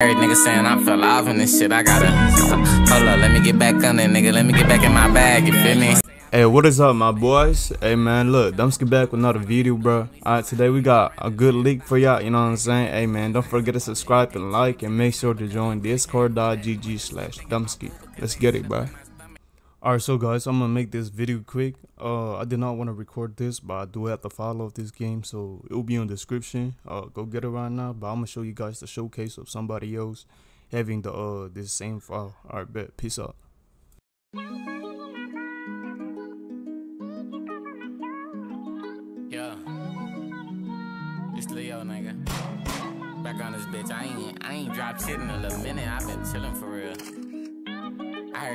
Every nigga saying I fell off in this shit. I gotta hold up. Let me get back on it, nigga. Let me get back in my bag. You feel me? Hey, what is up, my boys? Hey, man, look, Dumbskid back with another video, bro. Alright, today we got a good leak for y'all, you know what I'm saying? Hey, man, don't forget to subscribe and like, and make sure to join discord.gg slash Dumbskid. Let's get it, bro. Alright, so guys, I'm gonna make this video quick. Uh, I did not want to record this, but I do have to follow of this game, so it will be in the description. Uh, go get it right now. But I'm gonna show you guys the showcase of somebody else having the uh this same file. Alright, bet. Peace out. Yeah. It's Leo, nigga. Back on this bitch. I ain't I ain't dropped shit in a little minute. I've been chilling for real.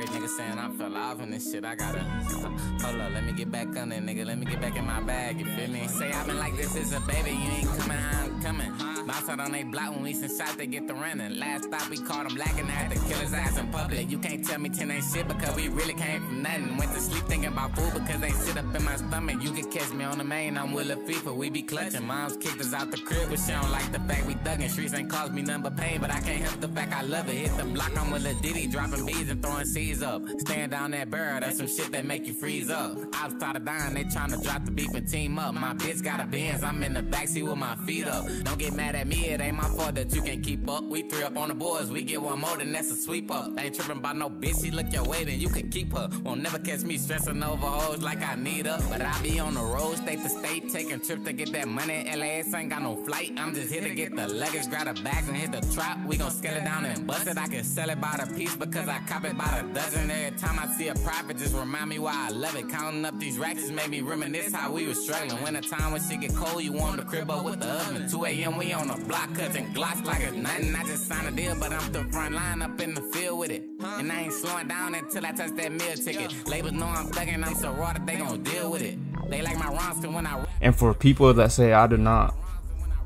Niggas saying I fell off in this shit. I gotta hold up. Let me get back on it, nigga. Let me get back in my bag. You feel me? Say I've been like this is a baby. You ain't coming I'm coming. Bounce out on they block when we shots, they get the running. Last stop we caught them lacking. I had to kill his ass in public. You can't tell me 10 ain't shit because we really came from nothing. Went to sleep thinking about food because they sit up in my stomach. You can catch me on the main, I'm Willa FIFA. We be clutching. Mom's kicked us out the crib, but she don't like the fact we thuggin'. Streets ain't caused me none but pain, but I can't help the fact I love it. Hit the block, I'm with a Diddy, dropping bees and throwing seeds up. Stand down that barrel, that's some shit that make you freeze up. I started dying, they tryna drop the beef and team up. My bitch got a Benz, I'm in the backseat with my feet up. Don't get mad at me, it ain't my fault that you can't keep up. We three up on the boards, we get one more, then that's a sweep up. Ain't tripping by no bitch, she look your way, then you can keep her. Won't never catch me stressing over hoes like I need her. But I be on the road, state to state, taking trips to get that money. LAX ain't got no flight, I'm just here to get the luggage, grab the bags and hit the trap. We gon' scale it down and bust it. I can sell it by the piece because I cop it by the dozen. Every time I see a profit, just remind me why I love it. Counting up these racks just made me reminisce how we was struggling. When the time when shit get cold, you want the crib up with the oven. 2 a.m. we on the block cutting glocks like it's nothing. I just signed a deal, but I'm the front line up in the field with it. And I ain't slowing down until I touch that meal ticket. Labels know I'm thugging, I'm so raw that they gon' deal with it. They like my roster when I. And for people that say I do not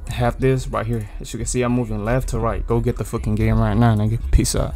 have this right here, as you can see, I'm moving left to right. Go get the fucking game right now, nigga. Peace out.